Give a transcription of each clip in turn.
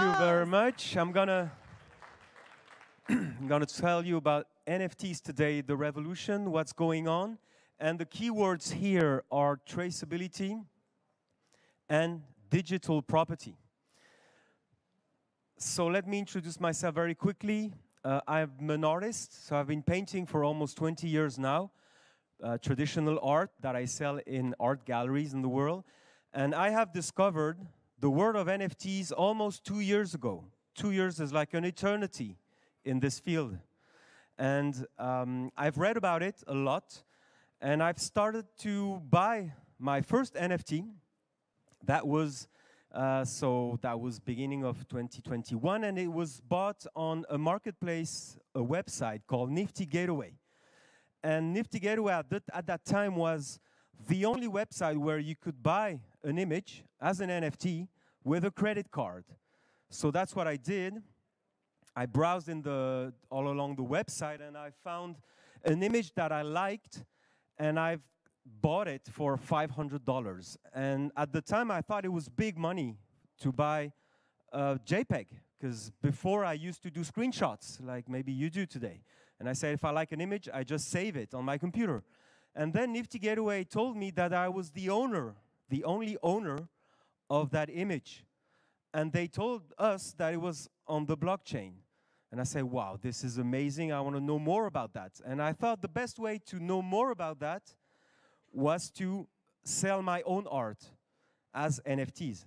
you very much. I'm gonna I'm gonna tell you about NFTs today, the revolution, what's going on, and the keywords here are traceability and digital property. So let me introduce myself very quickly. Uh, I'm an artist, so I've been painting for almost 20 years now. Uh, traditional art that I sell in art galleries in the world. And I have discovered the world of NFTs almost two years ago. Two years is like an eternity in this field. And um, I've read about it a lot, and I've started to buy my first NFT. That was uh, so that was beginning of 2021, and it was bought on a marketplace, a website called Nifty Gateway. And Nifty Gateway at that, at that time was the only website where you could buy an image as an NFT with a credit card. So that's what I did. I browsed in the all along the website and I found an image that I liked and I've bought it for $500. And at the time I thought it was big money to buy a JPEG because before I used to do screenshots like maybe you do today. And I said if I like an image, I just save it on my computer. And then Nifty Gateway told me that I was the owner, the only owner of that image. And they told us that it was on the blockchain. And I said, wow, this is amazing. I want to know more about that. And I thought the best way to know more about that was to sell my own art as NFTs.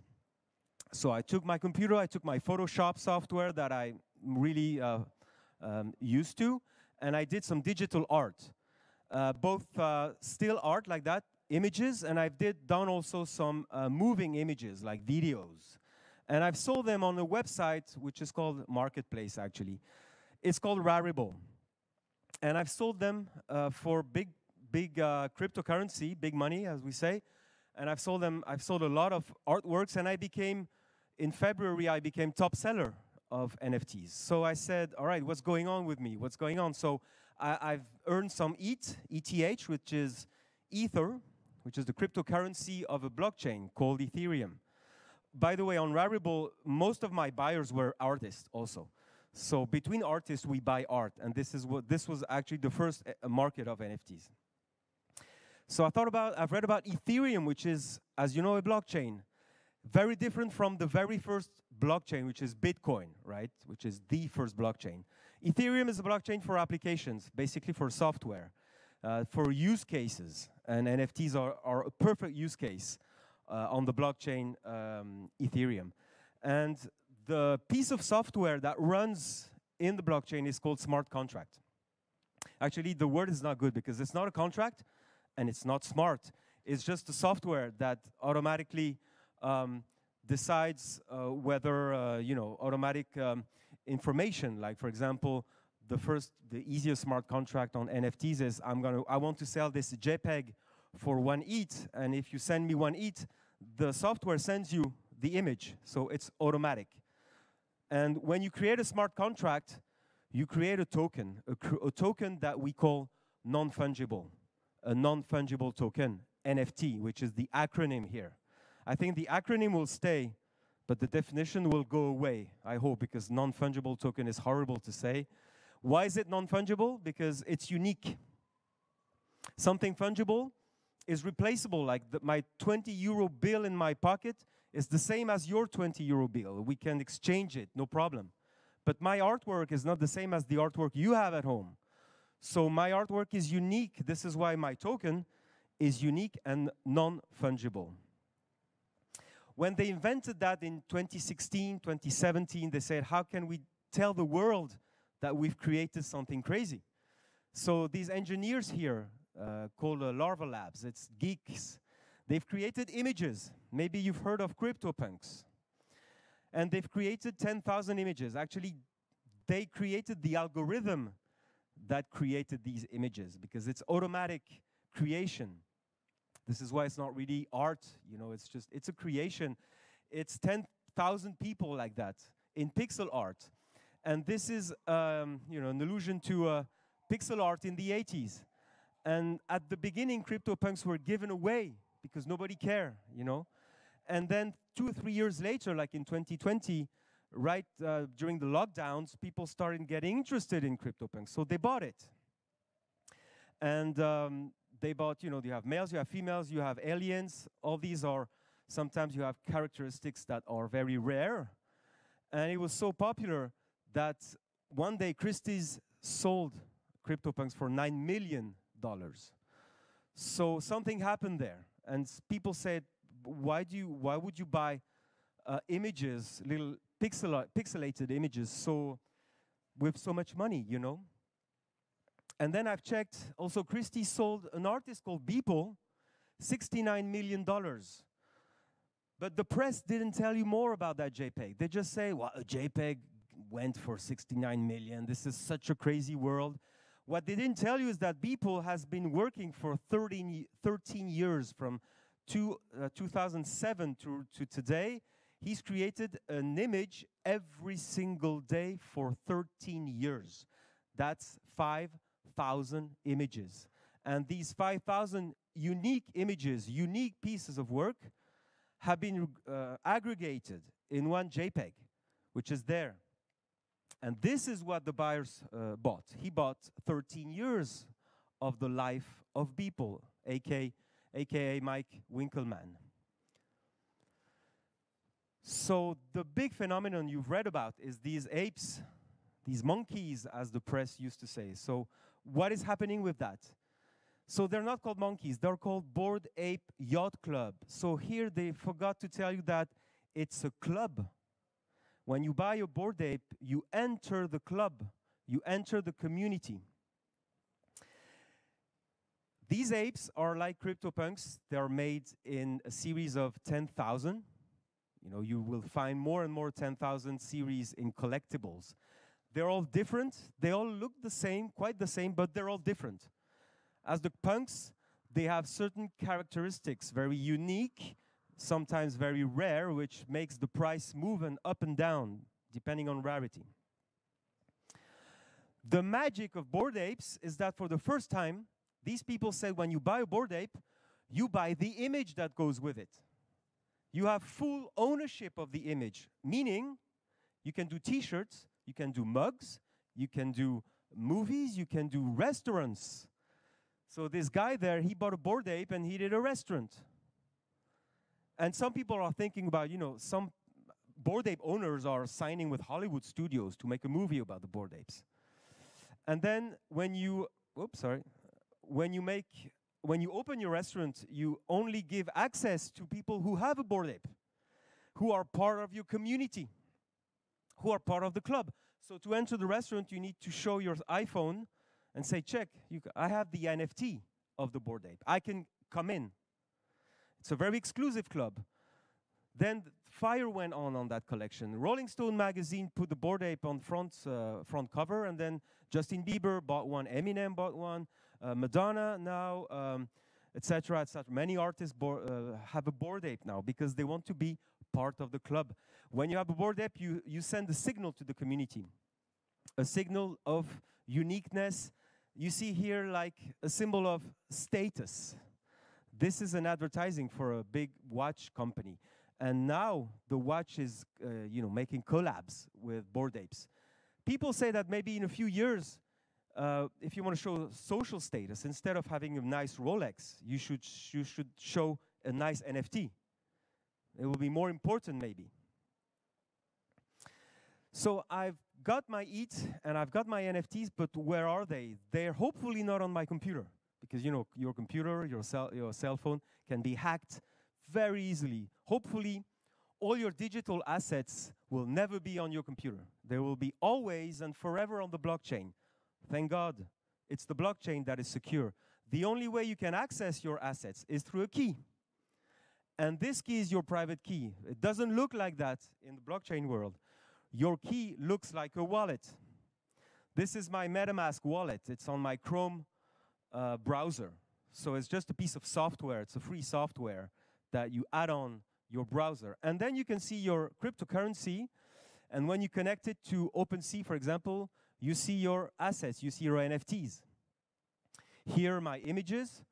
So I took my computer, I took my Photoshop software that I really uh, um, used to, and I did some digital art uh, both uh, still art like that, images, and I've did done also some uh, moving images like videos. And I've sold them on a website which is called Marketplace actually. It's called Rarible. And I've sold them uh, for big, big uh, cryptocurrency, big money as we say. And I've sold them, I've sold a lot of artworks and I became, in February, I became top seller of NFTs. So I said, all right, what's going on with me? What's going on? So I, have earned some ETH, ETH, which is Ether, which is the cryptocurrency of a blockchain called Ethereum. By the way, on Rarible, most of my buyers were artists also. So between artists, we buy art, and this is what this was actually the first eh, market of NFTs. So I thought about, I've read about Ethereum, which is, as you know, a blockchain. Very different from the very first blockchain, which is Bitcoin, right? Which is the first blockchain. Ethereum is a blockchain for applications, basically for software, uh, for use cases. And NFTs are, are a perfect use case uh, on the blockchain um, Ethereum. And the piece of software that runs in the blockchain is called smart contract. Actually, the word is not good because it's not a contract and it's not smart. It's just a software that automatically um, decides uh, whether, uh, you know, automatic um, information. Like, for example, the first, the easiest smart contract on NFTs is I'm gonna, I want to sell this JPEG for one ETH, and if you send me one ETH, the software sends you the image, so it's automatic. And when you create a smart contract, you create a token, a, a token that we call non-fungible, a non-fungible token, NFT, which is the acronym here. I think the acronym will stay but the definition will go away, I hope, because non-fungible token is horrible to say. Why is it non-fungible? Because it's unique. Something fungible is replaceable, like the, my 20 euro bill in my pocket is the same as your 20 euro bill. We can exchange it, no problem. But my artwork is not the same as the artwork you have at home. So my artwork is unique. This is why my token is unique and non-fungible. When they invented that in 2016, 2017, they said, how can we tell the world that we've created something crazy? So these engineers here, uh, called uh, Larva Labs, it's geeks, they've created images. Maybe you've heard of CryptoPunks. And they've created 10,000 images. Actually, they created the algorithm that created these images because it's automatic creation. This is why it's not really art, you know, it's just, it's a creation. It's 10,000 people like that in pixel art. And this is, um, you know, an allusion to uh, pixel art in the 80s. And at the beginning, CryptoPunks were given away because nobody cared, you know. And then two or three years later, like in 2020, right uh, during the lockdowns, people started getting interested in CryptoPunks, so they bought it. And um, they bought, you know, you have males, you have females, you have aliens. All these are, sometimes you have characteristics that are very rare. And it was so popular that one day Christie's sold CryptoPunks for $9 million. So something happened there. And people said, why, do you, why would you buy uh, images, little pixel, pixelated images, so with so much money, you know? And then I've checked, also Christie sold an artist called Beeple, $69 million. But the press didn't tell you more about that JPEG. They just say, well, a JPEG went for 69 million. This is such a crazy world. What they didn't tell you is that Beeple has been working for 13, 13 years from two, uh, 2007 to, to today. He's created an image every single day for 13 years. That's 5,000 images. And these 5,000 unique images, unique pieces of work, have been uh, aggregated in one JPEG, which is there. And this is what the buyers uh, bought. He bought 13 years of the life of Beeple, aka, aka Mike Winkelmann. So the big phenomenon you've read about is these apes, these monkeys, as the press used to say. So what is happening with that? So they're not called monkeys, they're called Bored Ape Yacht Club. So here they forgot to tell you that it's a club. When you buy a Bored Ape, you enter the club, you enter the community. These apes are like CryptoPunks. They are made in a series of 10,000. You know, you will find more and more 10,000 series in collectibles. They're all different. They all look the same, quite the same, but they're all different. As the punks, they have certain characteristics, very unique, sometimes very rare, which makes the price move and up and down, depending on rarity. The magic of Bored Apes is that for the first time, these people said when you buy a Bored Ape, you buy the image that goes with it. You have full ownership of the image, meaning you can do t-shirts, you can do mugs, you can do movies, you can do restaurants. So this guy there, he bought a Bored Ape and he did a restaurant. And some people are thinking about, you know, some Bored Ape owners are signing with Hollywood studios to make a movie about the Bored Apes. And then when you, oops, sorry, when you make, when you open your restaurant, you only give access to people who have a Bored Ape, who are part of your community, who are part of the club. So to enter the restaurant, you need to show your iPhone and say, check, you, I have the NFT of the Bored Ape. I can come in. It's a very exclusive club. Then fire went on on that collection. Rolling Stone magazine put the Bored Ape on front, uh, front cover, and then Justin Bieber bought one, Eminem bought one, uh, Madonna now, etc., um, etc. Et Many artists uh, have a Bored Ape now because they want to be part of the club. When you have a Bored Ape, you, you send a signal to the community, a signal of uniqueness. You see here like a symbol of status. This is an advertising for a big watch company. And now the watch is, uh, you know, making collabs with Bored Apes. People say that maybe in a few years, uh, if you want to show social status, instead of having a nice Rolex, you should, sh you should show a nice NFT. It will be more important, maybe. So I've got my ETH and I've got my NFTs, but where are they? They're hopefully not on my computer because you know your computer, your cell, your cell phone can be hacked very easily. Hopefully, all your digital assets will never be on your computer. They will be always and forever on the blockchain. Thank God, it's the blockchain that is secure. The only way you can access your assets is through a key. And this key is your private key. It doesn't look like that in the blockchain world. Your key looks like a wallet. This is my MetaMask wallet. It's on my Chrome uh, browser. So it's just a piece of software. It's a free software that you add on your browser. And then you can see your cryptocurrency. And when you connect it to OpenSea, for example, you see your assets, you see your NFTs. Here are my images,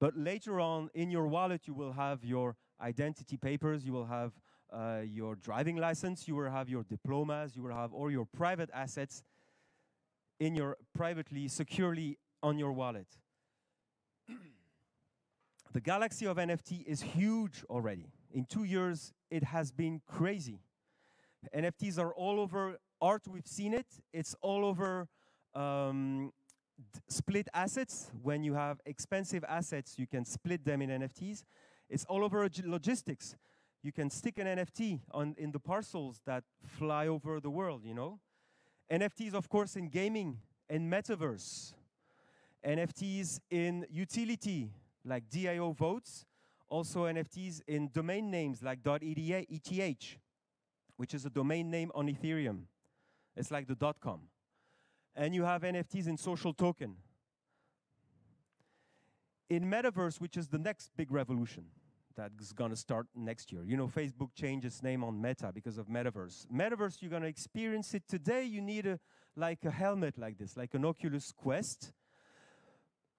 but later on in your wallet, you will have your identity papers, you will have uh, your driving license, you will have your diplomas, you will have all your private assets in your privately, securely on your wallet. the galaxy of NFT is huge already. In two years, it has been crazy. NFTs are all over art, we've seen it. It's all over um, split assets. When you have expensive assets, you can split them in NFTs. It's all over logistics. You can stick an NFT on, in the parcels that fly over the world, you know? NFTs, of course, in gaming and metaverse. NFTs in utility, like DAO votes. Also NFTs in domain names like .eth, which is a domain name on Ethereum. It's like the .com. And you have NFTs in social token. In metaverse, which is the next big revolution that's going to start next year. You know, Facebook changed its name on Meta because of metaverse. Metaverse, you're going to experience it today. You need a like a helmet like this, like an Oculus Quest.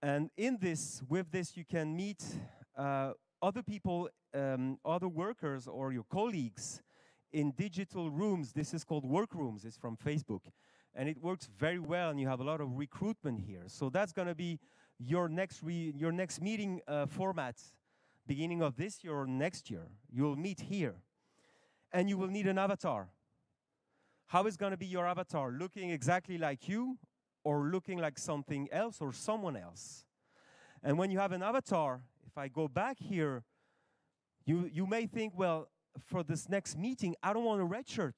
And in this, with this, you can meet uh, other people, um, other workers, or your colleagues in digital rooms. This is called workrooms. It's from Facebook. And it works very well, and you have a lot of recruitment here. So that's going to be your next, your next meeting uh, format, beginning of this year or next year. You'll meet here. And you will need an avatar. How is going to be your avatar? Looking exactly like you, or looking like something else, or someone else? And when you have an avatar, if I go back here, you, you may think, well, for this next meeting, I don't want a red shirt.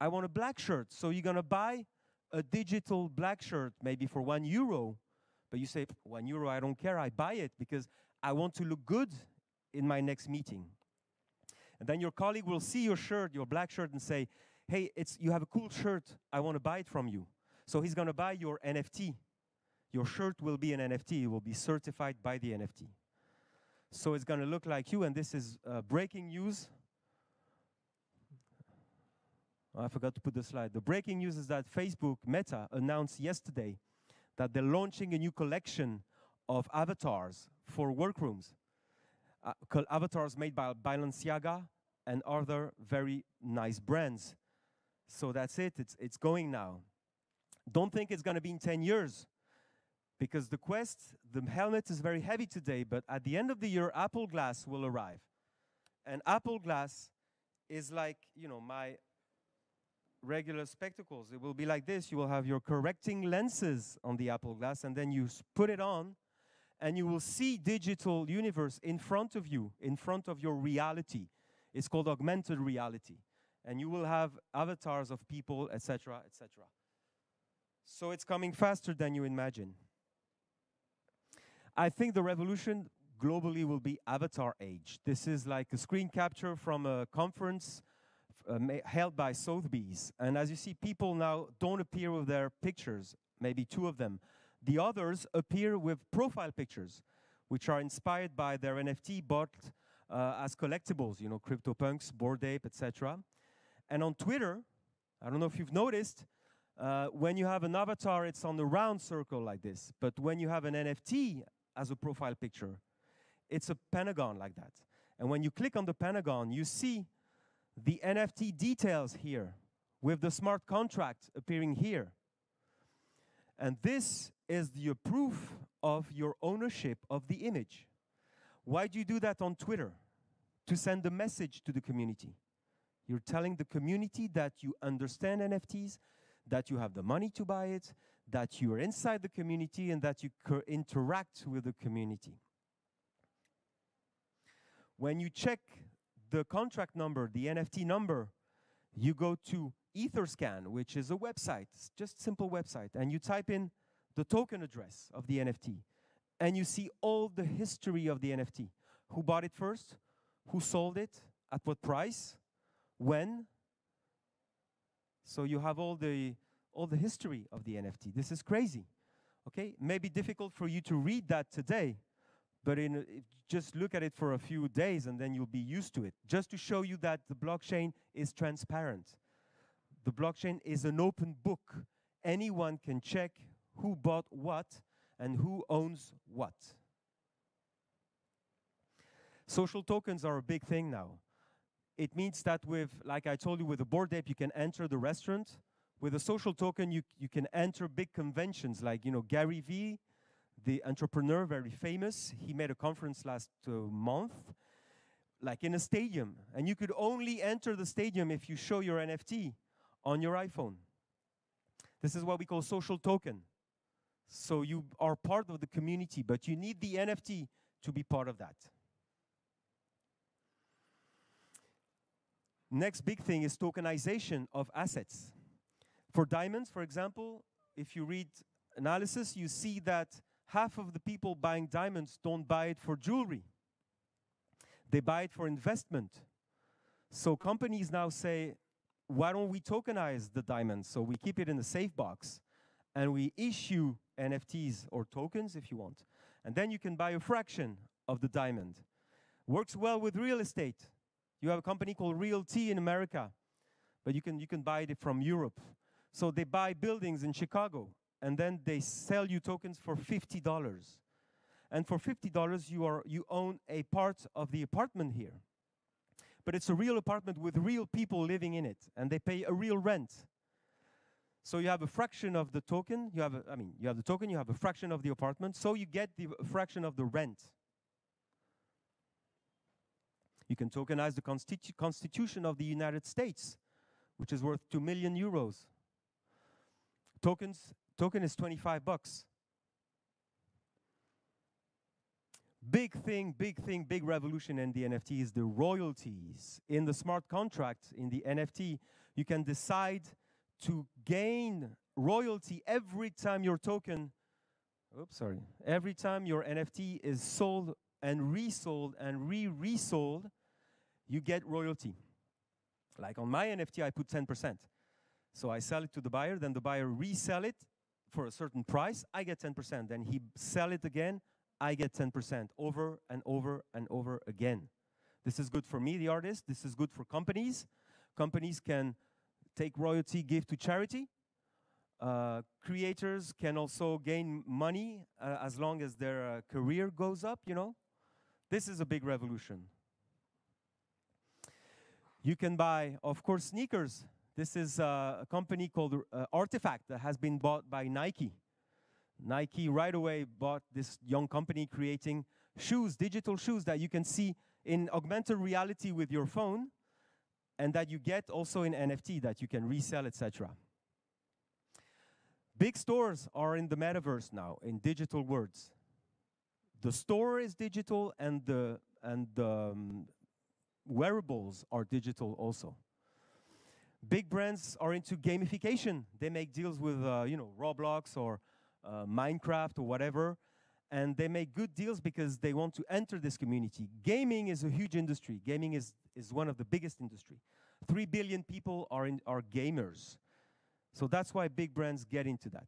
I want a black shirt. So you're going to buy a digital black shirt, maybe for one euro. But you say, one euro, I don't care. I buy it because I want to look good in my next meeting. And then your colleague will see your shirt, your black shirt, and say, hey, it's, you have a cool shirt. I want to buy it from you. So he's going to buy your NFT. Your shirt will be an NFT. It will be certified by the NFT. So it's going to look like you, and this is uh, breaking news. Oh, I forgot to put the slide. The breaking news is that Facebook, Meta, announced yesterday that they're launching a new collection of avatars for workrooms. Uh, avatars made by Balenciaga and other very nice brands. So that's it, it's, it's going now. Don't think it's going to be in 10 years because the Quest, the helmet is very heavy today, but at the end of the year, Apple Glass will arrive. And Apple Glass is like, you know, my regular spectacles. It will be like this. You will have your correcting lenses on the Apple Glass, and then you put it on, and you will see digital universe in front of you, in front of your reality. It's called augmented reality. And you will have avatars of people, etc., etc. So it's coming faster than you imagine. I think the revolution globally will be avatar age. This is like a screen capture from a conference uh, held by Sotheby's. And as you see, people now don't appear with their pictures, maybe two of them. The others appear with profile pictures, which are inspired by their NFT bought uh, as collectibles, you know, CryptoPunks, Bored Ape, etc. And on Twitter, I don't know if you've noticed, uh, when you have an avatar, it's on the round circle like this. But when you have an NFT as a profile picture, it's a pentagon like that. And when you click on the pentagon, you see the NFT details here with the smart contract appearing here. And this is the proof of your ownership of the image. Why do you do that on Twitter? To send a message to the community. You're telling the community that you understand NFTs, that you have the money to buy it, that you are inside the community, and that you interact with the community. When you check the contract number, the NFT number, you go to Etherscan, which is a website, just simple website, and you type in the token address of the NFT, and you see all the history of the NFT. Who bought it first? Who sold it? At what price? when. So you have all the all the history of the NFT. This is crazy. Okay, maybe difficult for you to read that today, but in just look at it for a few days and then you'll be used to it. Just to show you that the blockchain is transparent. The blockchain is an open book. Anyone can check who bought what and who owns what. Social tokens are a big thing now. It means that with, like I told you, with a Bored Ape, you can enter the restaurant. With a social token, you, you can enter big conventions like, you know, Gary Vee, the entrepreneur, very famous. He made a conference last uh, month, like in a stadium. And you could only enter the stadium if you show your NFT on your iPhone. This is what we call social token. So you are part of the community, but you need the NFT to be part of that. Next big thing is tokenization of assets. For diamonds, for example, if you read analysis, you see that half of the people buying diamonds don't buy it for jewelry. They buy it for investment. So companies now say, why don't we tokenize the diamonds? So we keep it in a safe box and we issue NFTs or tokens if you want. And then you can buy a fraction of the diamond. Works well with real estate. You have a company called RealT in America, but you can, you can buy it from Europe. So they buy buildings in Chicago, and then they sell you tokens for $50. And for $50, you, are, you own a part of the apartment here. But it's a real apartment with real people living in it, and they pay a real rent. So you have a fraction of the token, you have, a, I mean, you have the token, you have a fraction of the apartment, so you get the fraction of the rent. You can tokenize the constitu Constitution of the United States, which is worth 2 million euros. Tokens, token is 25 bucks. Big thing, big thing, big revolution in the NFT is the royalties. In the smart contract, in the NFT, you can decide to gain royalty every time your token, oops, sorry, every time your NFT is sold and resold and re-resold, you get royalty. Like on my NFT, I put 10%. So I sell it to the buyer, then the buyer resell it for a certain price, I get 10%. Then he sell it again, I get 10% over and over and over again. This is good for me, the artist. This is good for companies. Companies can take royalty, give to charity. Uh, creators can also gain money uh, as long as their uh, career goes up, you know. This is a big revolution. You can buy, of course, sneakers. This is uh, a company called RTFKT that has been bought by Nike. Nike right away bought this young company creating shoes, digital shoes that you can see in augmented reality with your phone and that you get also in NFT that you can resell, etc. Big stores are in the metaverse now, in digital worlds. The store is digital and the, and the um, wearables are digital also. Big brands are into gamification. They make deals with, uh, you know, Roblox or uh, Minecraft or whatever, and they make good deals because they want to enter this community. Gaming is a huge industry. Gaming is is one of the biggest industry. Three billion people are, in, are gamers. So that's why big brands get into that.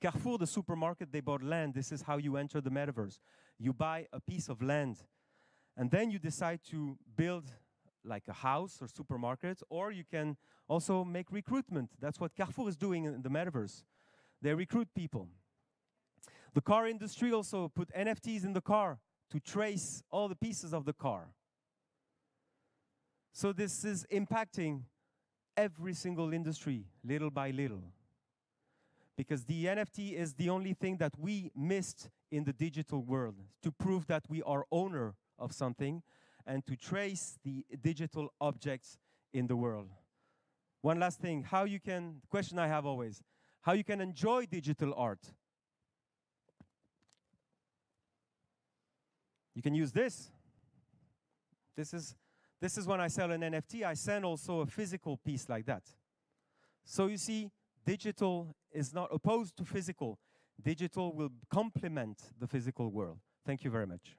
Carrefour, the supermarket, they bought land. This is how you enter the metaverse. You buy a piece of land, and then you decide to build like a house or supermarket, or you can also make recruitment. That's what Carrefour is doing in the metaverse. They recruit people. The car industry also put NFTs in the car to trace all the pieces of the car. So this is impacting every single industry little by little. Because the NFT is the only thing that we missed in the digital world to prove that we are owner of something and to trace the digital objects in the world. One last thing, how you can, question I have always, how you can enjoy digital art. You can use this. This is this is when I sell an NFT, I send also a physical piece like that. So you see, digital is not opposed to physical. Digital will complement the physical world. Thank you very much.